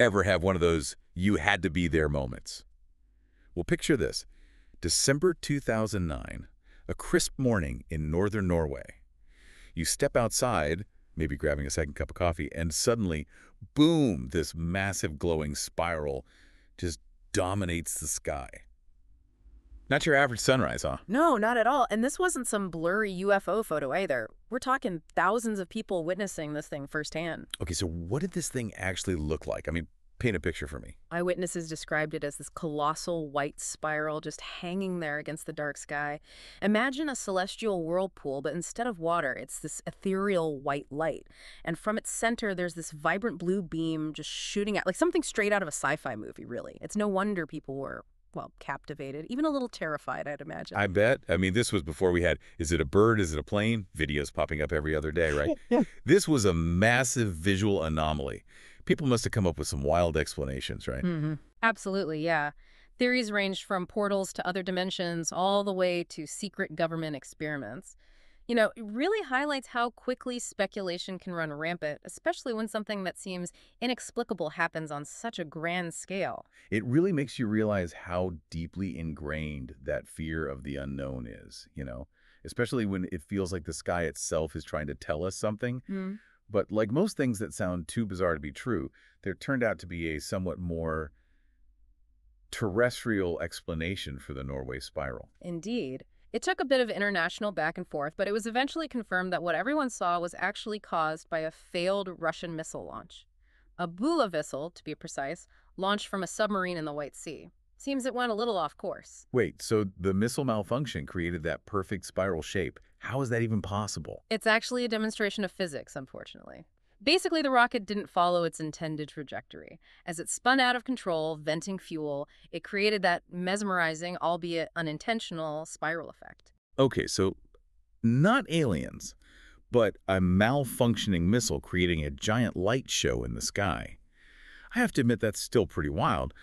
ever have one of those you had to be there moments? Well, picture this. December 2009, a crisp morning in northern Norway. You step outside, maybe grabbing a second cup of coffee, and suddenly, boom, this massive glowing spiral just dominates the sky. Not your average sunrise, huh? No, not at all. And this wasn't some blurry UFO photo either. We're talking thousands of people witnessing this thing firsthand. Okay, so what did this thing actually look like? I mean, paint a picture for me. Eyewitnesses described it as this colossal white spiral just hanging there against the dark sky. Imagine a celestial whirlpool, but instead of water, it's this ethereal white light. And from its center, there's this vibrant blue beam just shooting out, like something straight out of a sci-fi movie, really. It's no wonder people were well, captivated, even a little terrified, I'd imagine. I bet. I mean, this was before we had, is it a bird, is it a plane? Videos popping up every other day, right? yeah. This was a massive visual anomaly. People must have come up with some wild explanations, right? Mm -hmm. Absolutely, yeah. Theories ranged from portals to other dimensions, all the way to secret government experiments. You know, it really highlights how quickly speculation can run rampant, especially when something that seems inexplicable happens on such a grand scale. It really makes you realize how deeply ingrained that fear of the unknown is, you know, especially when it feels like the sky itself is trying to tell us something. Mm. But like most things that sound too bizarre to be true, there turned out to be a somewhat more terrestrial explanation for the Norway spiral. Indeed. It took a bit of international back and forth, but it was eventually confirmed that what everyone saw was actually caused by a failed Russian missile launch. A Bulava missile, to be precise, launched from a submarine in the White Sea. Seems it went a little off course. Wait, so the missile malfunction created that perfect spiral shape. How is that even possible? It's actually a demonstration of physics, unfortunately. Basically, the rocket didn't follow its intended trajectory. As it spun out of control, venting fuel, it created that mesmerizing, albeit unintentional, spiral effect. Okay, so not aliens, but a malfunctioning missile creating a giant light show in the sky. I have to admit that's still pretty wild.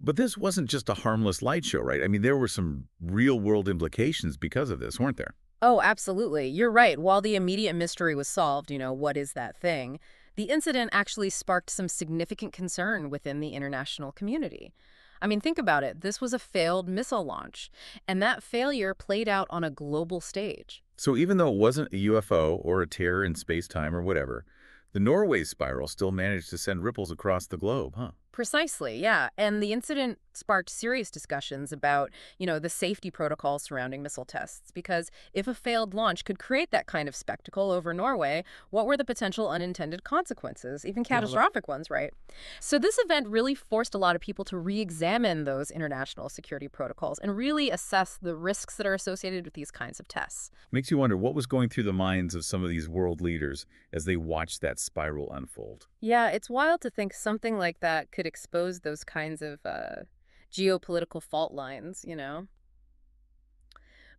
But this wasn't just a harmless light show, right? I mean, there were some real-world implications because of this, weren't there? Oh, absolutely. You're right. While the immediate mystery was solved, you know, what is that thing? The incident actually sparked some significant concern within the international community. I mean, think about it. This was a failed missile launch, and that failure played out on a global stage. So even though it wasn't a UFO or a tear in space-time or whatever, the Norway spiral still managed to send ripples across the globe, huh? Precisely, yeah. And the incident sparked serious discussions about, you know, the safety protocols surrounding missile tests. Because if a failed launch could create that kind of spectacle over Norway, what were the potential unintended consequences, even catastrophic ones, right? So this event really forced a lot of people to re-examine those international security protocols and really assess the risks that are associated with these kinds of tests. Makes you wonder what was going through the minds of some of these world leaders as they watched that spiral unfold. Yeah, it's wild to think something like that could expose those kinds of uh, geopolitical fault lines, you know?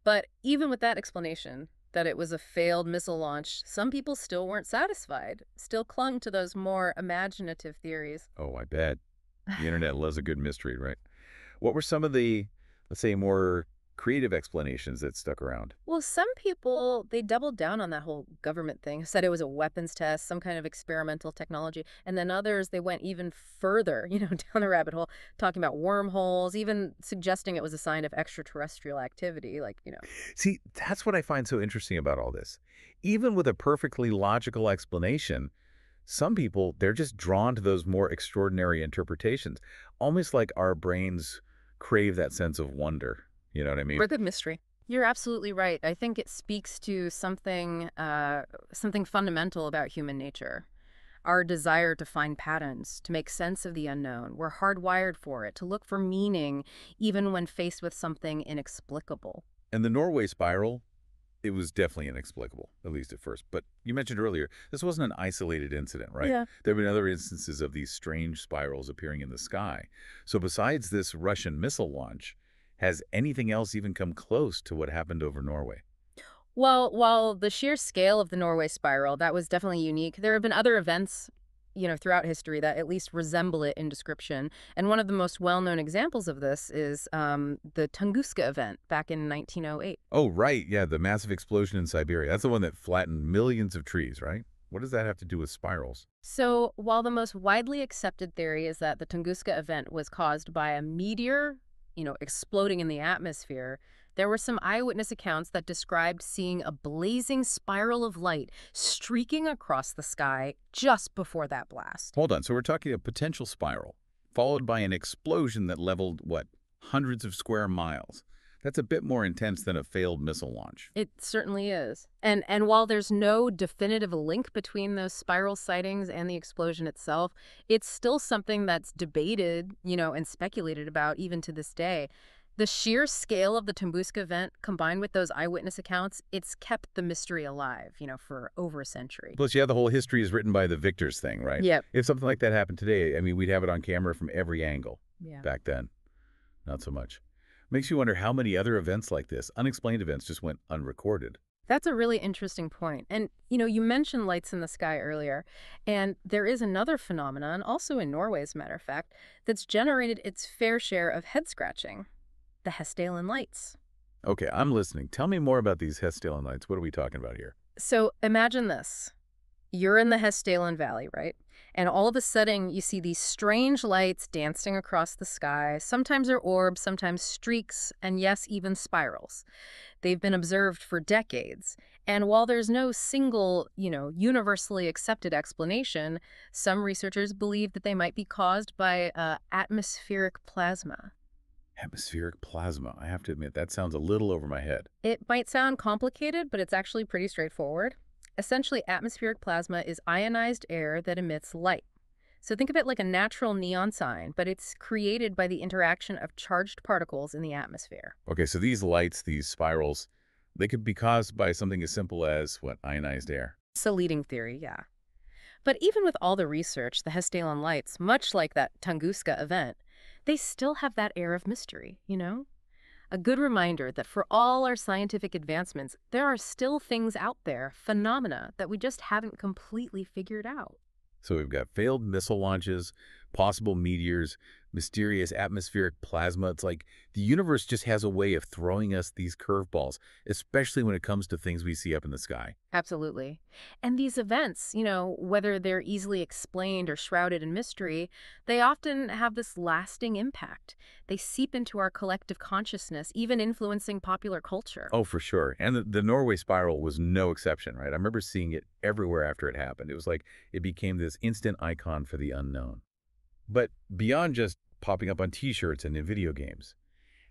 But even with that explanation, that it was a failed missile launch, some people still weren't satisfied, still clung to those more imaginative theories. Oh, I bet. The internet loves a good mystery, right? What were some of the, let's say, more creative explanations that stuck around? Well, some people, they doubled down on that whole government thing, said it was a weapons test, some kind of experimental technology. And then others, they went even further, you know, down the rabbit hole, talking about wormholes, even suggesting it was a sign of extraterrestrial activity, like, you know. See, that's what I find so interesting about all this. Even with a perfectly logical explanation, some people, they're just drawn to those more extraordinary interpretations, almost like our brains crave that sense of wonder. You know what I mean? For the mystery. You're absolutely right. I think it speaks to something, uh, something fundamental about human nature. Our desire to find patterns, to make sense of the unknown. We're hardwired for it, to look for meaning, even when faced with something inexplicable. And the Norway spiral, it was definitely inexplicable, at least at first. But you mentioned earlier, this wasn't an isolated incident, right? Yeah. There have been other instances of these strange spirals appearing in the sky. So besides this Russian missile launch, has anything else even come close to what happened over Norway? Well, while the sheer scale of the Norway spiral, that was definitely unique, there have been other events you know, throughout history that at least resemble it in description. And one of the most well-known examples of this is um, the Tunguska event back in 1908. Oh, right. Yeah, the massive explosion in Siberia. That's the one that flattened millions of trees, right? What does that have to do with spirals? So, while the most widely accepted theory is that the Tunguska event was caused by a meteor, you know, exploding in the atmosphere, there were some eyewitness accounts that described seeing a blazing spiral of light streaking across the sky just before that blast. Hold on, so we're talking a potential spiral, followed by an explosion that leveled, what, hundreds of square miles. That's a bit more intense than a failed missile launch. It certainly is. And and while there's no definitive link between those spiral sightings and the explosion itself, it's still something that's debated, you know, and speculated about even to this day. The sheer scale of the Tunguska event, combined with those eyewitness accounts, it's kept the mystery alive, you know, for over a century. Plus, yeah, the whole history is written by the victors thing, right? Yep. If something like that happened today, I mean, we'd have it on camera from every angle. Yeah. Back then, not so much. Makes you wonder how many other events like this, unexplained events, just went unrecorded. That's a really interesting point. And, you know, you mentioned lights in the sky earlier, and there is another phenomenon, also in Norway, as a matter of fact, that's generated its fair share of head scratching the Hessdalen lights. Okay, I'm listening. Tell me more about these Hessdalen lights. What are we talking about here? So imagine this. You're in the Hessdalen Valley, right? And all of a sudden, you see these strange lights dancing across the sky. Sometimes they're orbs, sometimes streaks, and yes, even spirals. They've been observed for decades. And while there's no single, you know, universally accepted explanation, some researchers believe that they might be caused by uh, atmospheric plasma. Atmospheric plasma. I have to admit, that sounds a little over my head. It might sound complicated, but it's actually pretty straightforward. Essentially, atmospheric plasma is ionized air that emits light. So think of it like a natural neon sign, but it's created by the interaction of charged particles in the atmosphere. Okay, so these lights, these spirals, they could be caused by something as simple as, what, ionized air? It's a leading theory, yeah. But even with all the research, the Hessdalen lights, much like that Tunguska event, they still have that air of mystery, you know? A good reminder that for all our scientific advancements, there are still things out there, phenomena, that we just haven't completely figured out. So we've got failed missile launches, possible meteors, mysterious atmospheric plasma. It's like the universe just has a way of throwing us these curveballs, especially when it comes to things we see up in the sky. Absolutely. And these events, you know, whether they're easily explained or shrouded in mystery, they often have this lasting impact. They seep into our collective consciousness, even influencing popular culture. Oh, for sure. And the, the Norway spiral was no exception, right? I remember seeing it everywhere after it happened. It was like it became this instant icon for the unknown. But beyond just popping up on t-shirts and in video games,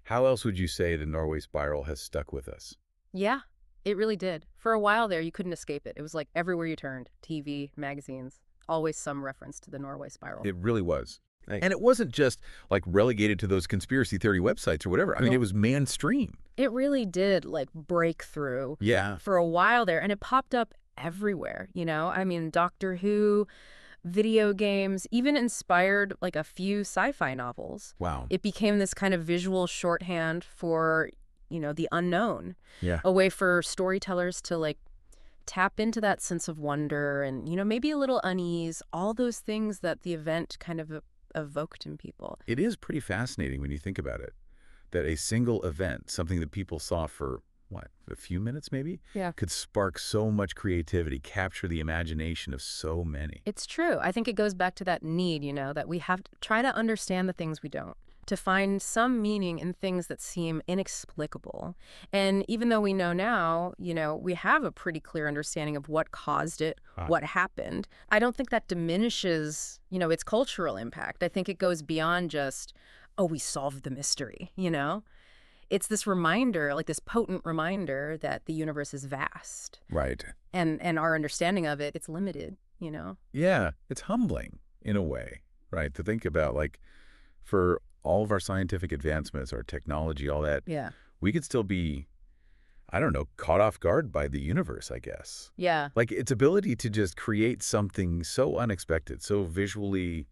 how else would you say the Norway spiral has stuck with us? Yeah, it really did. For a while there, you couldn't escape it. It was like everywhere you turned TV, magazines, always some reference to the Norway spiral. It really was. And it wasn't just like relegated to those conspiracy theory websites or whatever. I mean, No. it was mainstream. It really did like break through Yeah. for a while there, and it popped up everywhere, you know? I mean, Doctor Who, video games, even inspired like a few sci-fi novels. Wow. It became this kind of visual shorthand for, you know, the unknown, yeah. a way for storytellers to like tap into that sense of wonder and, you know, maybe a little unease, all those things that the event kind of evoked in people. It is pretty fascinating when you think about it, that a single event, something that people saw for, what, a few minutes maybe, Yeah. could spark so much creativity, capture the imagination of so many. It's true. I think it goes back to that need, you know, that we have to try to understand the things we don't, to find some meaning in things that seem inexplicable. And even though we know now, you know, we have a pretty clear understanding of what caused it, Ah. what happened, I don't think that diminishes, you know, its cultural impact. I think it goes beyond just, oh, we solved the mystery, you know? It's this reminder, like this potent reminder that the universe is vast Right. and and our understanding of it, it's limited, you know? Yeah, it's humbling in a way, right? To think about like for all of our scientific advancements, our technology, all that, Yeah. we could still be, I don't know, caught off guard by the universe, I guess. Yeah. Like its ability to just create something so unexpected, so visually,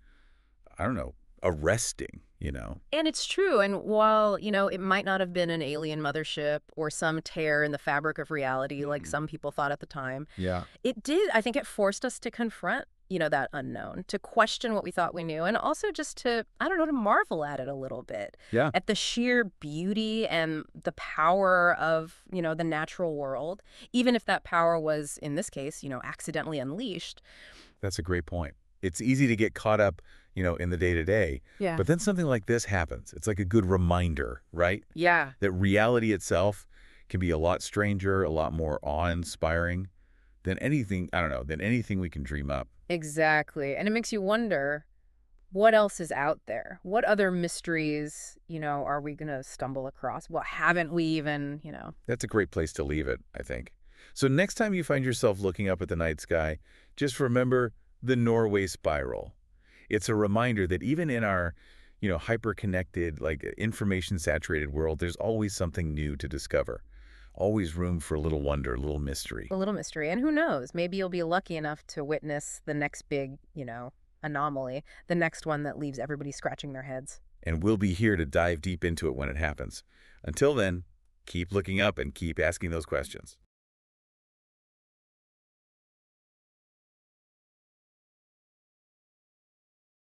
I don't know, arresting, you know? And it's true. And while, you know, it might not have been an alien mothership or some tear in the fabric of reality like Mhm. some people thought at the time, Yeah. it did, I think it forced us to confront, you know, that unknown, to question what we thought we knew, and also just to, I don't know, to marvel at it a little bit. Yeah. At the sheer beauty and the power of, you know, the natural world, even if that power was, in this case, you know, accidentally unleashed. That's a great point. It's easy to get caught up, you know, in the day-to-day, Yeah. but then something like this happens. It's like a good reminder, right? yeah. That reality itself can be a lot stranger, a lot more awe-inspiring than anything, I don't know, than anything we can dream up. Exactly. And it makes you wonder what else is out there? What other mysteries, you know, are we going to stumble across? What haven't we even, you know? That's a great place to leave it, I think. So next time you find yourself looking up at the night sky, just remember the Norway spiral. It's a reminder that even in our, you know, hyper-connected, like information-saturated world, there's always something new to discover. Always room for a little wonder, a little mystery. A little mystery. And who knows? Maybe you'll be lucky enough to witness the next big, you know, anomaly, the next one that leaves everybody scratching their heads. And we'll be here to dive deep into it when it happens. Until then, keep looking up and keep asking those questions.